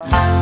Bye.